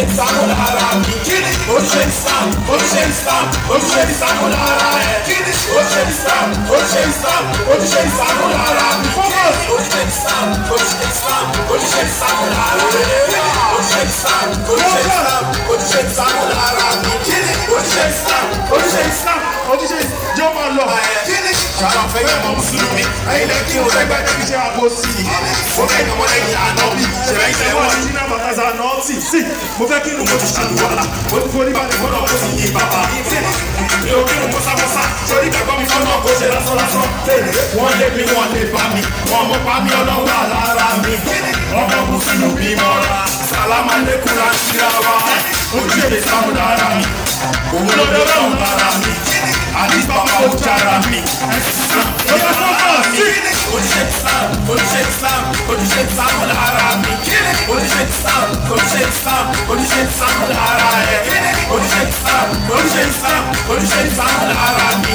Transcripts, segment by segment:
ìsákòlá ara mi kíni ó ṣe ìsám ó ṣe ìsám ó ṣe ìsákòlá ara rẹ kíni ó ṣe ìsám ó ṣe ìsám ó ti ṣe ìsákòlá ara mi focus ó ṣe ìsám ó ṣe ìsám ó ti ṣe ìsákòlá ara rẹ kíni ó ṣe ìsám ó ṣe ìsám ó ti ṣe ìsákòlá ara mi kíni ó ṣe ìsám ó ṣe ìsám ó ti ṣe ìjọba lọ ṣàrà fẹ́ yẹ mọ́ mùsùlùmí ẹ̀yin lẹ́kí o lẹ́gbẹ́ tẹ́kí ṣe àbò Si, i ó fẹ́ ìdánwò lẹ́yìn àná bí ṣẹlẹ̀ ìṣẹ̀lẹ̀ wọn ní iná bàtàzà náà sì sí mo fẹ́ kí lùmọ̀ ti ṣàlùwàlà mo ti forí balẹ̀ fọ́nà kó sì yí bàbá mi ò kí n kọ́sákọ́sá sórí ìgbàgbọ́ mi fọ́nà kó ṣe lásánlásán wọ́n lé mi wọ́n lè bá mi wọ́n mọ́ pa mí ọlọ́wọ́ àlára mi ọmọ mùsùlùmí mọ́ra sàlámà lẹ́kùnrin àti ìyá wa. On èdè sáwọn lára mi òun ló dọ́rọ̀ òun lára mi àti on ó jára mi. On tó bá sí. Oníṣẹ́ Islam, oníṣẹ́ Islam, oníṣẹ́ Islam lára mi. Oníṣẹ́ Islam, oníṣẹ́ Islam, oníṣẹ́ Islam lára ẹ̀. Oníṣẹ́ Islam, oníṣẹ́ Islam, on Islam lára mi.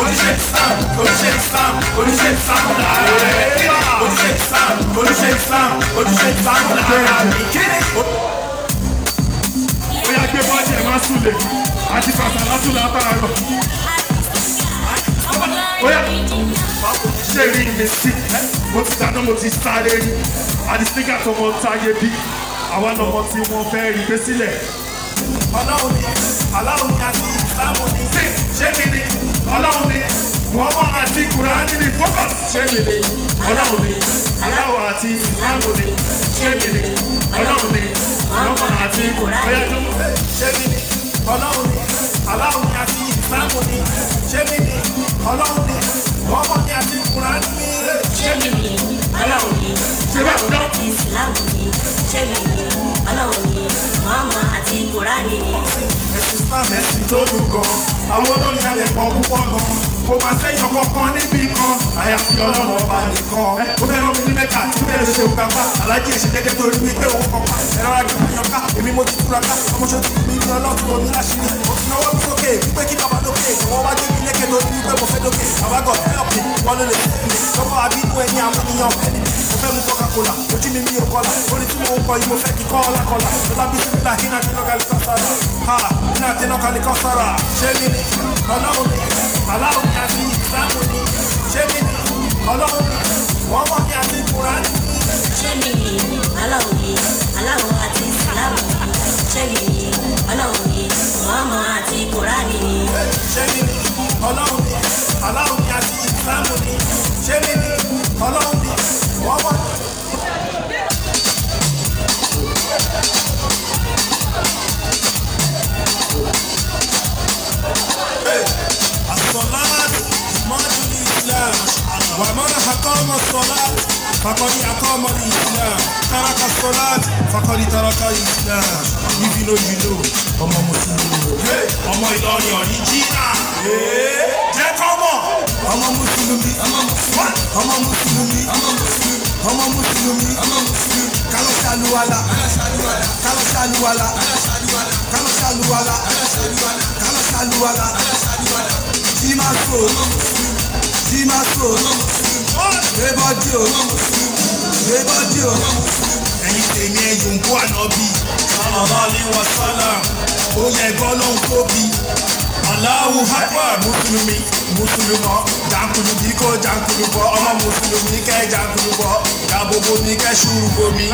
On Islam, oníṣẹ́ Islam, on Islam lára ẹ̀. On Islam, oníṣẹ́ Islam, mi. lásùlẹ̀ àti pàṣà lásùlẹ̀ àtàrọ̀. Oya ṣé rí mi sí mo ti dáná mo ti sáré rí àti sígá tó mọ táyé bí àwa lọmọ tí wọ́n fẹ́ rí gbé sílẹ̀. Ọlọ́run ni Ọlọ́run ni àti ìsìlámù ni ṣé mi ni Ọlọ́run ni Muhammad àti Kùránì ni fọ́kàn ṣé mi ni Ọlọ́run ni aláwọ̀ àti ìsìlámù ni ṣé mi ni Ọlọ́run ni Muhammad àti Kùránì ṣé mi ni. sàmẹ̀sì lórúkọ àwọn olórin alẹ̀ pọ̀ púpọ̀ gan kò máa sẹ́yìn kankan níbí kan àyàfi ọlọ́run ọba nìkan ó fẹ́ rán mi mẹ́ta tí bẹ́ẹ̀ ló ṣe òkà bá alájí èsì jẹ́jẹ́ tó rí mi òun kọ̀ ẹ̀rọ àgbẹ̀yàn èmi mo ti kúra ká ọmọ ṣe mi ní ọlọ́run omi láṣìírí òfin ọwọ́ mi lókè pé kí bàbá lókè àwọn wájú mi lẹ́kẹ̀ẹ́ lórí pé mo fẹ́ lókè àwágọ̀ ẹ̀ọ́pì wọn fẹ́ mú Coca-Cola ojú mi mi ò kọ́lá orí tí mo ń kọ yìí mo fẹ́ kí kọ́ ọ́lá kọ́lá ọlábí ti gbà hínà tí lọ́kà lè kọ́ sára hàrà hínà tí lọ́kà ṣé mi ni ọlọ́run ni aláwọ̀ ni àti ìsìlámù ni ṣé mi ni ọlọ́run ni wọ́n mọ̀ ní àti kùránì ṣé mi ni aláwọ̀ ni. ومن أقام الصلاة فقد أقام الإسلام ترك الصلاة فقد ترك الإسلام if you know you know ọmọ mùsùlùmí ọmọ Ìlọrin original jẹ́ kọ́mọ̀ ọmọ mùsùlùmí ọmọ mùsùlùmí ọmọ mùsùlùmí ọmọ mùsùlùmí ọmọ mùsùlùmí ọmọ mùsùlùmí kálọ̀ ṣàlùwàlà kálọ̀ ṣàlùwàlà kálọ̀ ṣàlùwàlà kálọ̀ ṣàlùwàlà ìmásò ọmọ mùsùlùmí jimaso ebọdio ebọdio ẹ̀yin tèmi ẹyùn kó ànábì sọlọlọ ní wàsálà ó yẹ gbọ́lọ́hún tóbi aláwo hápá mùsùlùmí mùsùlùmọ́ jankulu bí kò jankulu bọ́ ọmọ mùsùlùmí kẹ́ jankulu bọ́ jabobo mi kẹ́ ṣùrù bomi.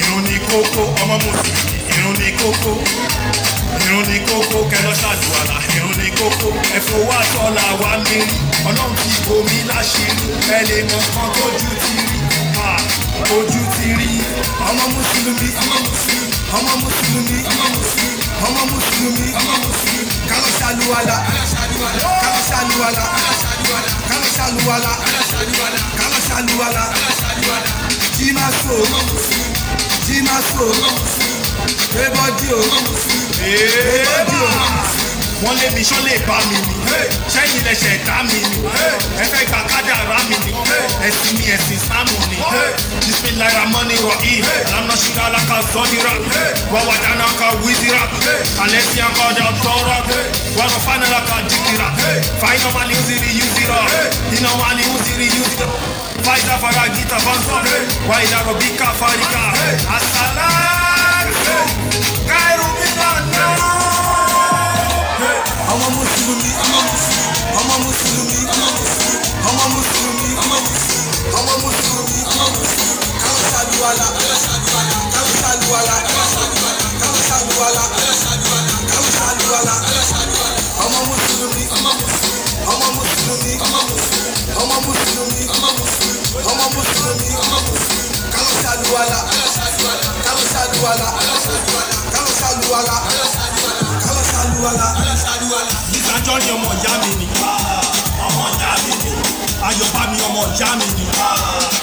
irun ni kókó ọmọ mùsùlùmí irun ni kókó ìrun ni kókó kẹlọ ṣàdùwàlà ìrun ni kókó ẹ̀fọ́ wa tọ́lá wa ní ọlọ́run ti bomi láṣìírí ẹ lè mọ kan tójú ti rí ojú ti rí ọmọ mùsùlùmí ọmọ mùsùlùmí ọmọ mùsùlùmí ọmọ mùsùlùmí ọmọ mùsùlùmí ọmọ mùsùlùmí kálọ̀ ṣàlùwàlà kálọ̀ ṣàlùwàlà kálọ̀ ṣàlùwàlà kálọ̀ ṣàlùwàlà jí máa so jí máa so ebọ́dí o ebọ́dí o wọ́n lé mi sọ́lé bá mi ni sẹ́yìn lẹ́sẹ̀ dá mi ni ẹ fẹ́ gba kádà rá mi ni ẹ̀sìn ni ẹ̀sìn sáàmù ni bisimilayira mọ́ni rọ̀ yìí lánà ṣúgà aláka sọ́dira wàwà dáná ka wíjira alẹ́ tí a kọ́ ọjà tọ́ra wàrà fanala ka jìkìra fàyínà wà ní uziri yuzira iná wà ní uziri yuzira fàyínà fara gita fansa wàyínà rọ̀ bí ká farika asalaam. I'm a Muslim, I'm a Muslim, I'm a Muslim, I'm a Muslim. saluala kalo saluala kalo saluala. Mr. George ọmọ ìyá mi ni ọmọ ìyá mi ni Ayọ̀bámi ọmọ ìyá